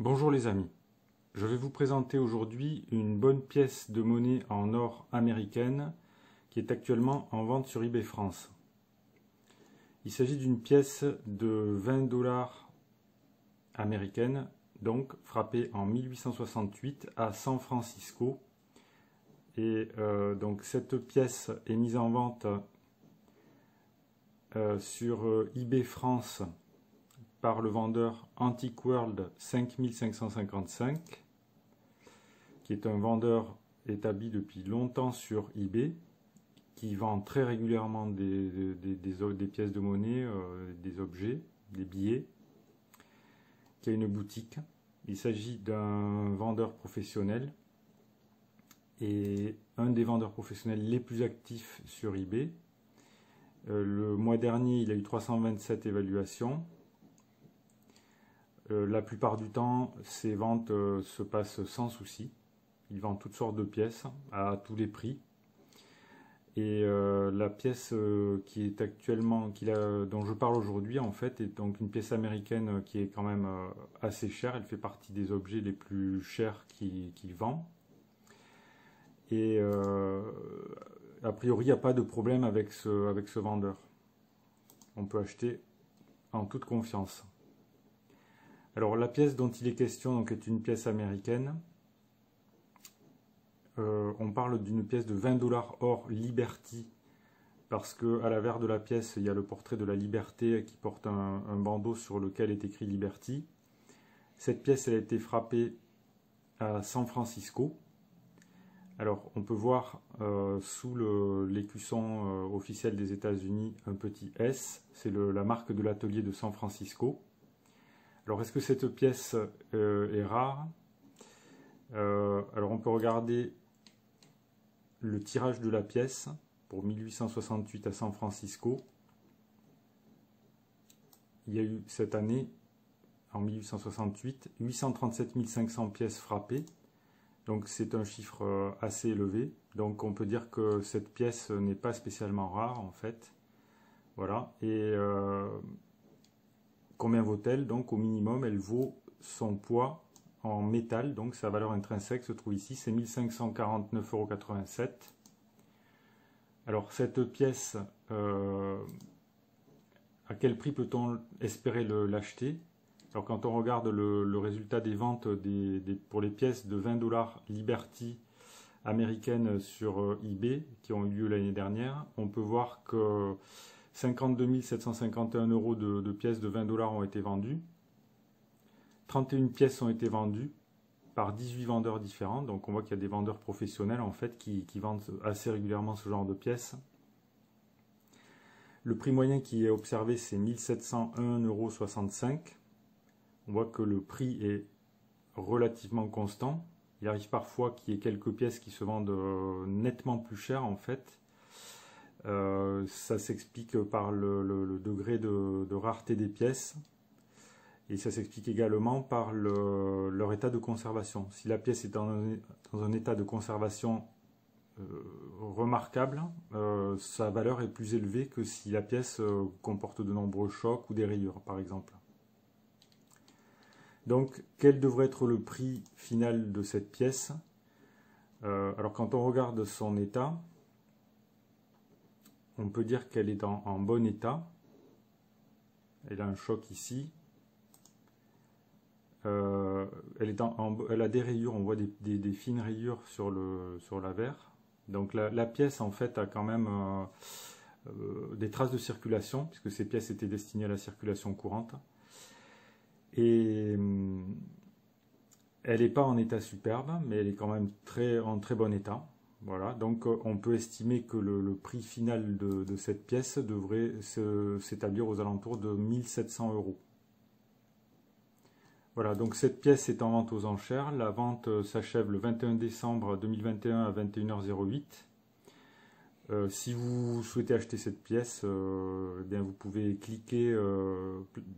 Bonjour les amis, je vais vous présenter aujourd'hui une bonne pièce de monnaie en or américaine qui est actuellement en vente sur eBay France. Il s'agit d'une pièce de 20 dollars américaine, donc frappée en 1868 à San Francisco. Et euh, donc cette pièce est mise en vente euh, sur euh, eBay France par le vendeur Antique World 5555, qui est un vendeur établi depuis longtemps sur eBay, qui vend très régulièrement des, pièces de monnaie, euh, des objets, des billets, qui a une boutique. Il s'agit d'un vendeur professionnel et un des vendeurs professionnels les plus actifs sur eBay. Euh, le mois dernier, il a eu 327 évaluations euh, la plupart du temps, ces ventes euh, se passent sans souci. Il vend toutes sortes de pièces à tous les prix. Et euh, la pièce qui est actuellement, dont je parle aujourd'hui, en fait, est donc une pièce américaine qui est quand même assez chère. Elle fait partie des objets les plus chers qu'il vend. Et a priori, il n'y a pas de problème avec ce, avec ce vendeur. On peut acheter en toute confiance. Alors la pièce dont il est question est une pièce américaine. Euh, on parle d'une pièce de 20 dollars or Liberty parce que à l'avers de la pièce il y a le portrait de la liberté qui porte un, bandeau sur lequel est écrit Liberty. Cette pièce a été frappée à San Francisco. Alors on peut voir euh, sous l'écusson euh, officiel des États-Unis un petit S, c'est la marque de l'atelier de San Francisco. Alors, est-ce que cette pièce euh, est rare? Euh, Alors, on peut regarder le tirage de la pièce pour 1868 à San Francisco. Il y a eu cette année, en 1868, 837 500 pièces frappées. Donc c'est un chiffre euh, assez élevé. Donc on peut dire que cette pièce n'est pas spécialement rare en fait. Voilà. Et Combien vaut-elle Donc au minimum, elle vaut son poids en métal, donc sa valeur intrinsèque se trouve ici, c'est 1549,87 euros. Alors cette pièce, euh, à quel prix peut-on espérer l'acheter? Alors quand on regarde le, résultat des ventes pour les pièces de 20 dollars Liberty américaines sur euh, eBay qui ont eu lieu l'année dernière, on peut voir que 52 751 euros de, pièces de 20 dollars ont été vendues. 31 pièces ont été vendues par 18 vendeurs différents. Donc on voit qu'il y a des vendeurs professionnels en fait qui, vendent assez régulièrement ce genre de pièces. Le prix moyen qui est observé c'est 1701,65 euros. On voit que le prix est relativement constant. Il arrive parfois qu'il y ait quelques pièces qui se vendent euh, nettement plus cher en fait. Euh, ça s'explique par le, degré de, rareté des pièces et ça s'explique également par leur état de conservation. Si la pièce est dans un, état de conservation euh, remarquable, euh, sa valeur est plus élevée que si la pièce comporte de nombreux chocs ou des rayures, par exemple. Donc, quel devrait être le prix final de cette pièce? Alors, quand on regarde son état, on peut dire qu'elle est en, bon état. Elle a un choc ici. Euh, elle, est elle a des rayures, on voit des, fines rayures sur, le, sur la verre. Donc la, pièce en fait a quand même euh, euh, des traces de circulation, puisque ces pièces étaient destinées à la circulation courante. Et elle n'est pas en état superbe, mais elle est quand même très, en très bon état. Voilà, donc euh, on peut estimer que le, prix final de, cette pièce devrait s'établir aux alentours de 1700 euros. Voilà, donc cette pièce est en vente aux enchères. La vente euh, s'achève le 21 décembre 2021 à 21h08. Euh, si vous souhaitez acheter cette pièce, eh bien vous pouvez cliquer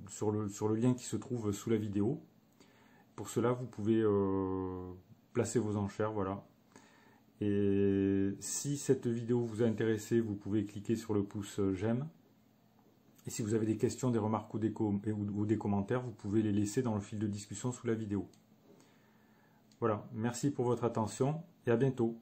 sur, le, sur, le, lien qui se trouve sous la vidéo. Pour cela, vous pouvez placer vos enchères, voilà, et si cette vidéo vous a intéressé, vous pouvez cliquer sur le pouce j'aime. Et si vous avez des questions, des remarques ou des, ou des commentaires, vous pouvez les laisser dans le fil de discussion sous la vidéo. Voilà, merci pour votre attention et à bientôt.